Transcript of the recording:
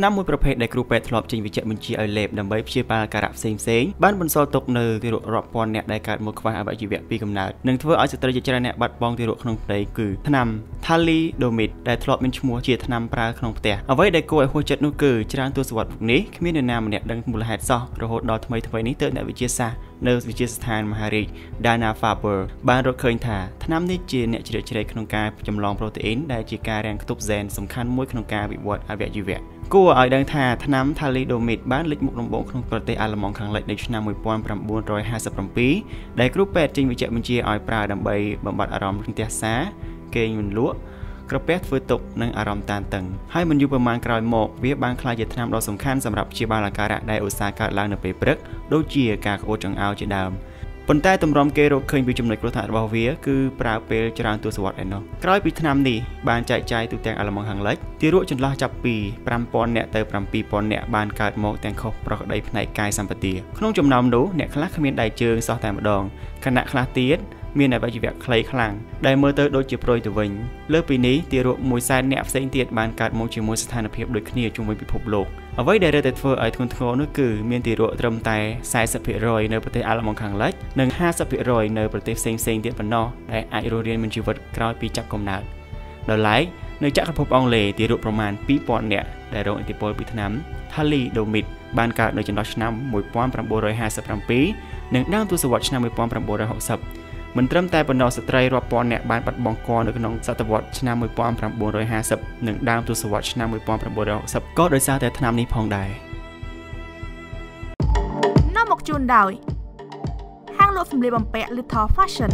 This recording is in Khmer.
ថ្នាំមួយប្រភេទដែលគ្រូពេទ្យធ្លាប់ចេញវិជ្ជបញ្ជាឲ្យលេបដើម្បីព្យាបាលការៈផ្សេងផ្សេងបានបន្សល់ទុកនៅទារករាប់ពាន់អ្នកដែលកើតមកខ្វះអវយវៈពីកំណើតនិងធ្វើឲ្យស្ត្រីជាច្រើនអ្នកបាត់បង់ទារកក្នុងផ្ទៃគឺថ្នាំ Thalidomide ដែលធ្លាប់មានឈ្មោះជាថ្នាំប្រើក្នុងផ្ទះអ្វីដែលគួរឲ្យហួសចិត្តនោះគឺច្រើនទសវត្សរ៍នេះគ្មាននរណាម្នាក់ដឹងមូលហេតុសោះរហូតដល់ថ្មីថ្មីនេះទើបអ្នកវិទ្យាសាស្ត្រនៅវិទ្យាស្ថានមហារាជ Dana Farber បានរកឃើញថាថ្នាំនេះជាអ្នកជ្រៀតជ្រែកក្នុងការចម្លងប្រូតេអ៊ីនដែលជាការរាំងខ្ទប់ហ្សែនសំខាន់មួយក្នុងការវិវត្តអវយវៈ គួរឲ្យដឹងថាថ្នាំ Thalidomide បានលេចមុខដំបូងក្នុងប្រទេសអាល្លឺម៉ង់ខាងលិចនៅឆ្នាំ1957ដែលគ្រូពេទ្យចេញវិជ្ជបញ្ជាឲ្យប្រើដើម្បីបំបត្តិអារម្មណ៍រន្ទះសារគេងមិនលក់ក្រពះធ្វើទុកនិងអារម្មណ៍តានតឹងហើយមិនយូរប៉ុន្មានក្រោយមកវាបានក្លាយជាថ្នាំដ៏សំខាន់សម្រាប់ព្យាបាលអាការៈដែលឧស្សាហ៍កើតឡើងនៅពេលព្រឹកដូចជាការក្អួតចង្អោរជាដើម ប៉ុន្តែទម្រាំគេរកឃើញពីចំណុចគ្រោះថ្នាក់របស់វាគឺប្រើពេលច្រើនទសវត្សរ៍ឯណោះក្រោយពីឆ្នាំនេះបានចែកចាយទូទាំងអាល្លឺម៉ង់ខាងលិចទារកចន្លោះចាប់ពី5000នាក់ទៅ7000នាក់បានកើតមកទាំងខុសប្រក្តីផ្នែកកាយសម្បទាក្នុងចំណោមនោះអ្នកខ្លះគ្មានដៃជើងសោះតែម្ដងខណៈខ្លះទៀត មានអវយវៈខ្លីខ្លាំងដែលមើលទៅដូចជាប្រុយទៅវិញលើពីនេះទារកមួយសែនអ្នកផ្សេងទៀតបានកើតមកជាមួយស្ថានភាពដូចគ្នាជុំវិញពិភពលោកអ្វីដែលរឹតតែធ្វើឲ្យធ្ងន់ធ្ងរនោះគឺមានទារកត្រឹមតែ40%នៅប្រទេសអាល្លឺម៉ង់ខាងលិចនិង50%នៅប្រទេសផ្សេងផ្សេងទៀតប៉ុណ្ណោះដែលអាចរស់រានមានជីវិតក្រោយពីចាប់កំណើតដោយឡែកនៅចក្រភពអង់គ្លេសទារកប្រមាណ2000នាក់ដែលរងឥទ្ធិពលពីថ្នាំ Thalidomide បានកើតនៅចន្លោះឆ្នាំ1957និងដើមទសវត្សរ៍ឆ្នាំ1960 មិនត្រឹមតែប៉ុណ្ណោះស្ត្រីរាប់ពាន់នាក់បានបាត់បង់កនៅក្នុងសតវត្សឆ្នាំ1950និងដើមទសវត្សឆ្នាំ1960ក៏ដោយសារតែថ្នាំនេះផងដែរនាំមកជូនដោយហាងលក់សម្លៀកបំពាក់ Little Fashion